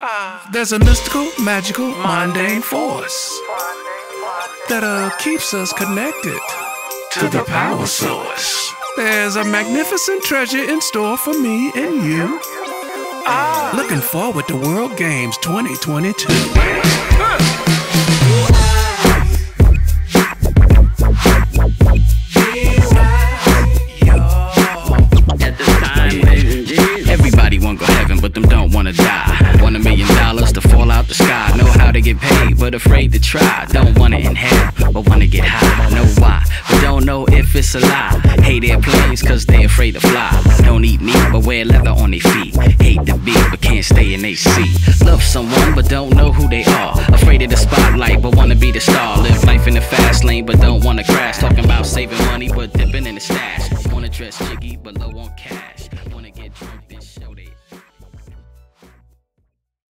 There's a mystical, magical, mundane force that uh, keeps us connected to the power source. There's a magnificent treasure in store for me and you. Looking forward to World Games 2022. At this time, everybody want to go heaven, but them don't wanna die. Get paid, but afraid to try. Don't wanna inhale, but wanna get high. Know why, but don't know if it's a lie. Hate airplanes, cause they afraid to fly. Don't eat meat, but wear leather on their feet. Hate the beat, but can't stay in AC. Love someone, but don't know who they are. Afraid of the spotlight, but wanna be the star. Live life in the fast lane, but don't wanna crash. Talking about saving money, but dipping in the stash. Wanna dress jiggy, but lower